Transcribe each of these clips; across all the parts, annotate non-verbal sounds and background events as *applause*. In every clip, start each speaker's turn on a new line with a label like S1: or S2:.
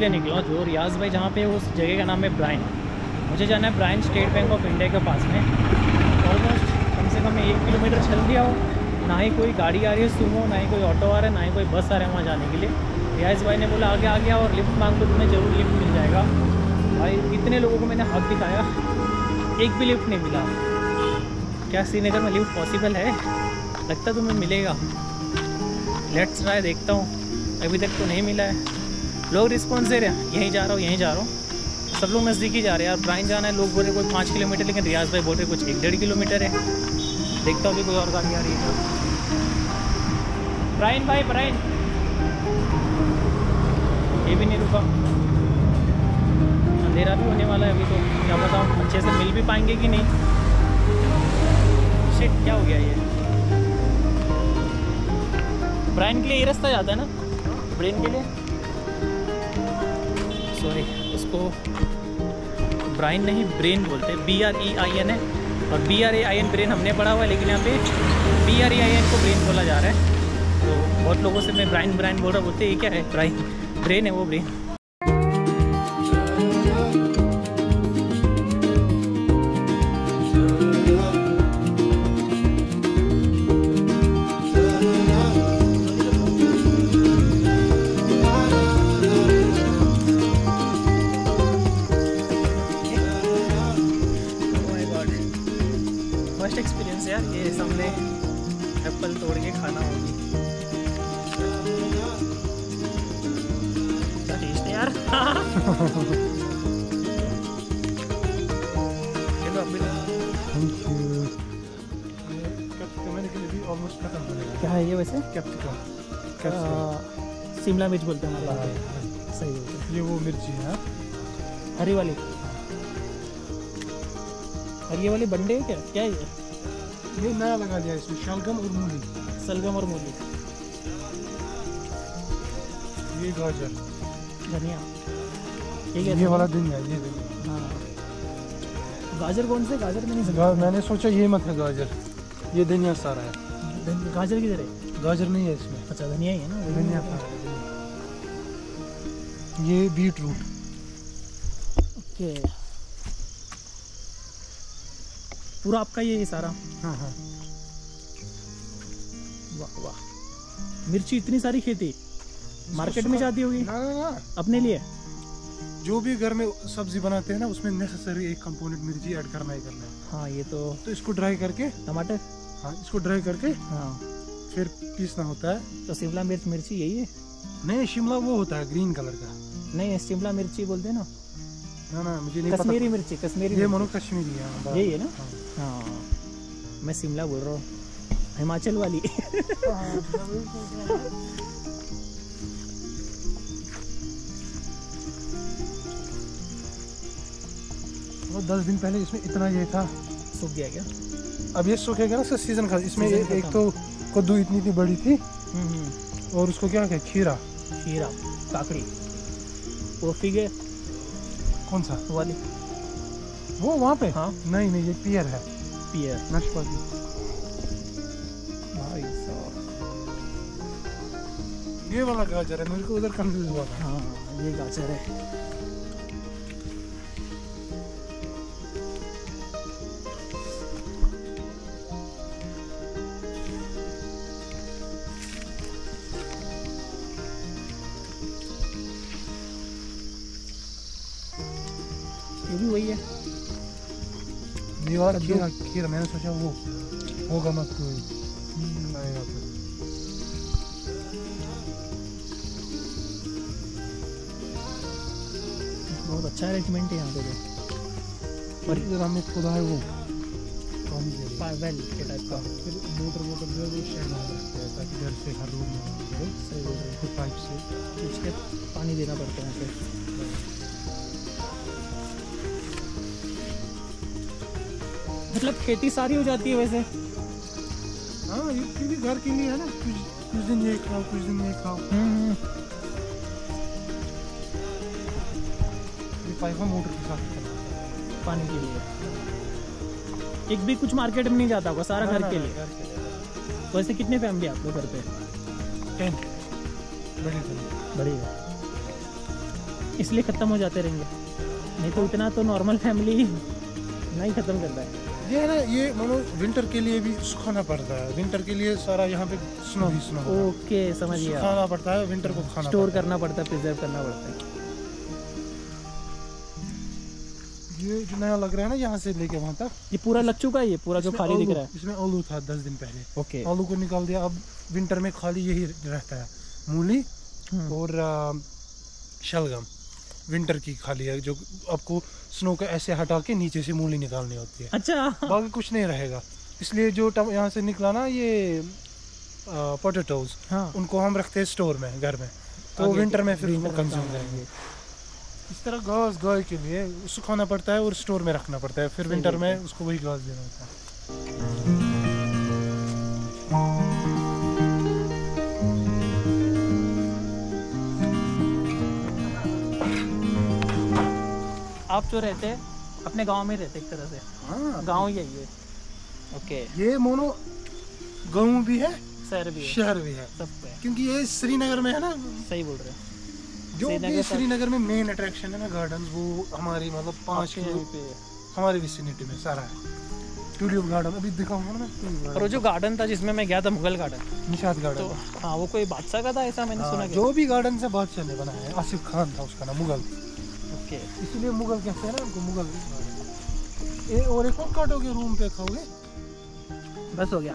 S1: इसलिए निकला हूँ, जो रियाज भाई जहाँ पे उस जगह का नाम है ब्राइन मुझे जाना है Bryan State Bank of India के पास में। ऑलमोस्ट कम से कम एक किलोमीटर चल दिया हो। ना ही कोई गाड़ी आ रही है सुमो, ना ही कोई ऑटो आ रहा है, ना ही कोई बस आ रहा है वहाँ जाने के लिए। रियाज भाई ने बोला, आगे आ गया और लिफ्ट मांग लो, तुम्हें ज़रूर लिफ्ट मिल जाएगा। भाई कितने लोगों को मैंने हाथ दिखाया। एक भी लिफ्ट नहीं मिला। क्या श्रीनगर में लिफ्ट पॉसिबल है? लगता तुम्हें मिलेगा। लेट्स ट्राई देखता हूँ। अभी तक तो नहीं मिला है। लोग रिस्पॉन्स दे रहे हैं, यहीं जा रहा हूँ, यहीं जा रहा हूँ। सब लोग नज़दीक ही जा रहे हैं। यार ब्राइन जाना है, लोग बोल रहे कोई पाँच किलोमीटर, लेकिन रियाज भाई बोल रहे कुछ एक डेढ़ किलोमीटर है। देखता हूँ अभी कोई और गाड़ी आ रही है ब्राइन भाई ब्राइन ये भी नहीं रुका। अंधेरा भी होने वाला है अभी तो। क्या बताऊँ, अच्छे से मिल भी पाएँगे कि नहीं? शिट क्या हो गया ये? ब्राइन के लिए ये रास्ता जाता है ना? ब्रेन के लिए? सॉरी उसको ब्राइन नहीं ब्रेन बोलते B R E I N है। और B R A I N brain हमने पढ़ा हुआ है, लेकिन यहाँ पे B R E I N को ब्रेन बोला जा रहा है। तो बहुत लोगों से मैं ब्राइन ब्राइन बोल रहा बोलते ये क्या है? ब्राइन ब्रेन है वो ब्रेन क्या है
S2: ये
S1: वैसे?
S2: कैप्सिकम।
S1: शिमला मिर्च बोलते हैं हमारे सही बोलते हैं।
S2: ये वो मिर्ची है
S1: हरी वाली। और ये वाली बंडे है क्या? क्या है ये?
S2: ये नया लगा दिया इसमें शलगम और मूली।
S1: शलगम और मूली।
S2: ये गाजर।
S1: धनिया। ठीक है
S2: ये वाला धनिया ये धनिया
S1: हाँ। गाजर कौन से? गाजर में नहीं
S2: मैंने सोचा ये मत है गाजर। ये धनिया सारा है।
S1: गाजर किधर है?
S2: गाजर नहीं है इसमें।
S1: अच्छा धनिया ही है ना?
S2: धनिया ये बीट रूट
S1: ओके। पूरा आपका ये है सारा?
S2: हाँ हाँ।
S1: वाह वाह। मिर्ची इतनी सारी खेती? मार्केट में जाती होगी?
S2: ना ना ना।
S1: अपने लिए?
S2: जो भी घर में सब्ज़ी बनाते हैं ना उसमें नेसेसरी एक कंपोनेंट मिर्ची ऐड करना ही करना है।
S1: हाँ ये तो
S2: तो इसको ड्राई करके
S1: टमाटर?
S2: हाँ इसको ड्राई करके
S1: हाँ।
S2: फिर पीसना होता है।
S1: तो शिमला मिर्च मिर्ची यही है?
S2: नहीं शिमला वो होता है ग्रीन कलर का।
S1: नहीं शिमला मिर्ची बोलते हैं ना।
S2: ना ना मुझे नहीं
S1: कश्मीरी मिर्ची कश्मीरी
S2: ये। मनो कश्मीरी है हाँ,
S1: यही है ना?
S2: हाँ।
S1: हाँ। मैं शिमला बोल रहा हूँ। हिमाचल वाली। *laughs*
S2: वो दस दिन पहले इसमें इतना ये था।
S1: सूख गया क्या?
S2: अब ये सूखेगा ना सर सीज़न का इसमें
S1: सीज़न
S2: एक, तो कद्दू इतनी थी बड़ी थी।
S1: हम्म, हम्म,
S2: और उसको क्या कहते खीरा।
S1: खीरा काकड़ी। वो फिगे
S2: कौन सा?
S1: वाली।
S2: वो वहाँ पे?
S1: हाँ।
S2: नहीं नहीं ये पियर है।
S1: पियर
S2: नाशपाती
S1: भाई साहब।
S2: ये वाला गाजर है। मेरे को उधर कंफ्यूज हुआ था।
S1: हाँ ये गाजर है। कद्दू।
S2: खीरा खीरा मैंने सोचा वो होगा मत कोई आएगा फिर
S1: बहुत अच्छा अरेंजमेंट है यहाँ पे तो।
S2: और इधर हमने खुदा है वो
S1: वेल के टाइप का।
S2: फिर मोटर मोटर जो है वो शेड में रखते हैं ताकि घर से हर रूम में
S1: सही
S2: पाइप से
S1: हो खींच के पानी देना पड़ता है यहाँ मतलब खेती सारी हो जाती है वैसे।
S2: हाँ ये क्योंकि घर के लिए है ना कुछ कुछ दिन ये खाओ कुछ दिन ये खाओ।
S1: हम्म,
S2: पाइप मोटर के साथ
S1: पानी के लिए। एक भी कुछ मार्केट में नहीं जाता होगा सारा घर के लिए। वैसे कितने फैमिली आप लोग घर पे?
S2: टेन। बड़ी
S1: बड़ी है। इसलिए ख़त्म हो जाते रहेंगे। नहीं तो इतना तो नॉर्मल फैमिली *laughs* नहीं ख़त्म करता है।
S2: ये है ना ये मानो विंटर के लिए भी सुखाना पड़ता है। विंटर के लिए सारा यहाँ पे स्नो ही स्नो
S1: ओके समझ गया।
S2: सुखाना पड़ता है विंटर को खाना
S1: स्टोर करना पड़ता है प्रिजर्व करना पड़ता है।
S2: है। ये जो नया लग रहा है ना यहाँ से लेके वहाँ तक
S1: ये पूरा लग चुका है ये पूरा जो खाली दिख रहा है।
S2: इसमें आलू था दस दिन पहले।
S1: ओके।
S2: आलू को निकाल दिया अब विंटर में खाली यही रहता है। मूली
S1: हम्म,
S2: और शलगम। विंटर की खाली है जो आपको स्नो को ऐसे हटा के नीचे से मूली निकालनी होती है।
S1: अच्छा।
S2: बाकी कुछ नहीं रहेगा। इसलिए जो यहाँ से निकला ना ये पोटेटोज
S1: हाँ।
S2: उनको हम रखते हैं स्टोर में घर में। तो विंटर में फिर कंज्यूम करेंगे। इस तरह घास गाय के लिए सुखाना पड़ता है और स्टोर में रखना पड़ता है। फिर विंटर में उसको वही घास देना होता है।
S1: आप जो रहते हैं अपने गाँव में रहते एक तरह से।
S2: हाँ।
S1: गाँव ही है ये। ओके।
S2: ये मोनो गाँव भी है
S1: शहर भी है।
S2: शहर भी है।
S1: सब पे
S2: क्योंकि ये श्रीनगर में है ना।
S1: सही बोल रहे हैं।
S2: जो भी श्रीनगर में मेन अट्रैक्शन है ना गार्डन वो हमारी मतलब पाँच
S1: पे
S2: हमारी विसिनिटी में सारा है। ट्यूलिप गार्डन अभी दिखाऊँगा ना
S1: और जो गार्डन था जिसमें मैं गया था मुगल गार्डन
S2: निशाद
S1: तो
S2: गार्डन
S1: हाँ वो कोई बादशाह का था ऐसा मैंने सुना
S2: हाँ, जो भी गार्डन से बादशाह ने बनाया है आसिफ खान था उसका नाम मुगल।
S1: ओके
S2: इसलिए मुगल कहते हैं ना उनको मुगल। ए, और एक और काटोगे रूम पे खाओगे?
S1: बस हो गया।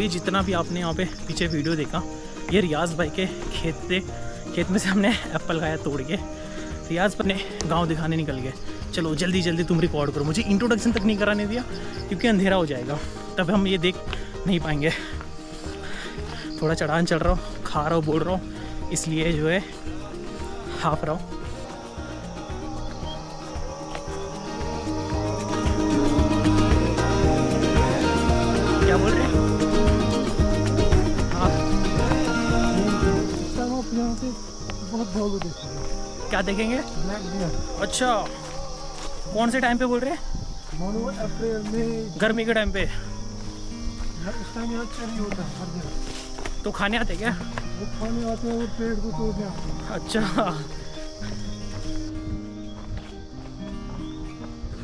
S1: अभी जितना भी आपने यहाँ पे पीछे वीडियो देखा, ये रियाज भाई के खेत से, खेत में से हमने एप्पल खाया, तोड़ के। रियाज पर ने गाँव दिखाने निकल गए। चलो, जल्दी जल्दी तुम रिकॉर्ड करो। मुझे इंट्रोडक्शन तक नहीं कराने दिया, क्योंकि अंधेरा हो जाएगा। तब हम ये देख नहीं पाएँगे। थोड़ा चढ़ान चढ़ रहा हूँ, खा रहा हूँ, बोल रहा हूँ, इसलिए जो है, हाफ़ रहा हूँ। क्या
S2: देखेंगे?
S1: अच्छा। कौन से टाइम पे बोल रहे हैं?
S2: अप्रैल में
S1: गर्मी के टाइम पे।
S2: उस टाइम यहाँ चरी होता है
S1: तो खाने आते क्या?
S2: वो खाने आते हैं और पेड़ को तोड़ने आते हैं।
S1: अच्छा।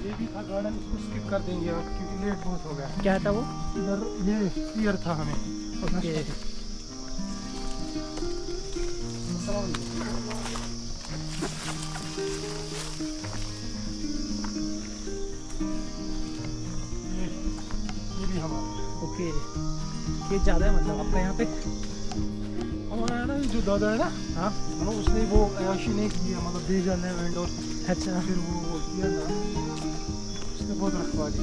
S2: ये भी था गार्डन इसको स्किप कर देंगे आप क्योंकि लेट बहुत हो गया।
S1: क्या था वो?
S2: इधर ये पियर था हमें।
S1: ओके।
S2: ये
S1: ज़्यादा है मतलब आपका यहाँ पे।
S2: हमारा ना जो दादा है ना
S1: हाँ
S2: मतलब उसने वो अयाशी नहीं की है मतलब भेजा लैंड और
S1: अच्छा।
S2: फिर वो वो किया ना उसने बहुत रखवाली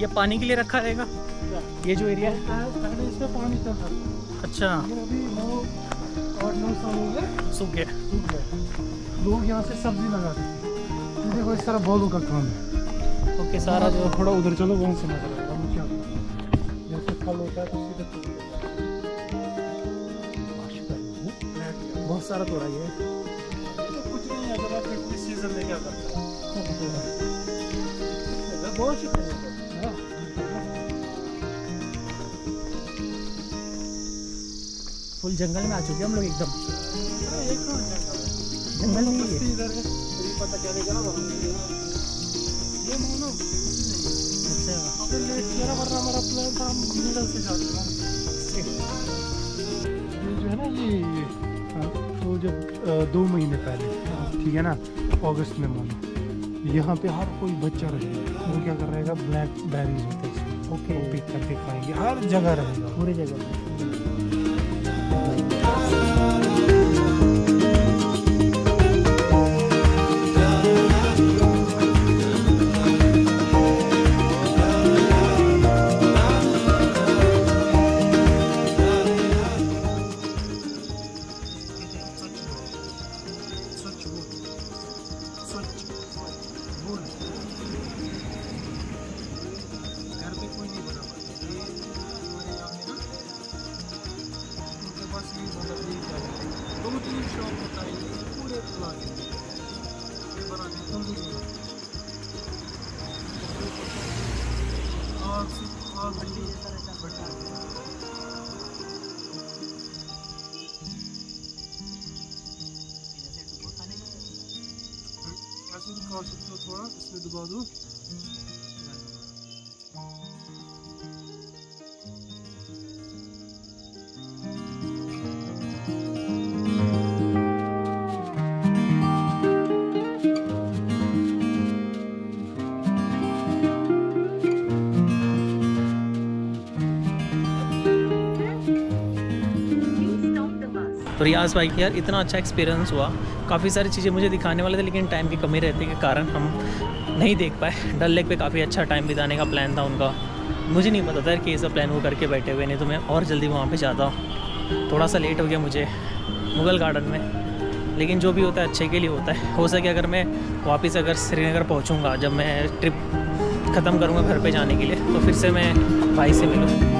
S1: ये पानी के लिए रखा रहेगा? ये जो एरिया है।
S2: पहले इसमें पानी चल रहा
S1: अच्छा
S2: अभी नौ आठ नौ साल हो गए।
S1: सूख गए
S2: सूख गए लोग यहाँ से सब्ज़ी लगाते हैं। देखो इस तरह बालू का काम है।
S1: ओके सारा जो
S2: थोड़ा उधर चलो वहाँ से नज़र आएगा क्या। जैसे फल होता है। तो सीधे
S1: बहुत सारा तोड़ा ये
S2: तो कुछ नहीं है अगर आप सीज़न में क्या करता है।
S1: बहुत शुक्रिया
S2: हाँ।
S1: फुल जंगल में आ चुके हैं हम लोग एकदम।
S2: जंगल है?
S1: नहीं है।
S2: है?
S1: अच्छा
S2: जो है ना ये हाँ, तो जब दो महीने पहले ठीक है ना अगस्त में मानो यहाँ पे हर कोई बच्चा रहेगा वो क्या कर रहेगा ब्लैक बेरीज होते हैं ओके पिक करके खाएँगे हर जगह रहेगा
S1: पूरी जगह
S2: सकते हो थोड़ा इसमें डुबा दो
S1: तो रियाज भाई यार इतना अच्छा एक्सपीरियंस हुआ काफ़ी सारी चीज़ें मुझे दिखाने वाले थे, लेकिन टाइम की कमी रहने के कारण हम नहीं देख पाए। डल लेक पे काफ़ी अच्छा टाइम बिताने का प्लान था उनका। मुझे नहीं पता था कि ये सब प्लान वो करके बैठे हुए नहीं तो मैं और जल्दी वहाँ पे जाता। हूँ थोड़ा सा लेट हो गया मुझे मुगल गार्डन में। लेकिन जो भी होता है, अच्छे के लिए होता है। हो सके अगर मैं वापस अगर श्रीनगर पहुँचूँगा, जब मैं ट्रिप ख़त्म करूँगा घर पे जाने के लिए तो फिर से मैं भाई से मिलूँ।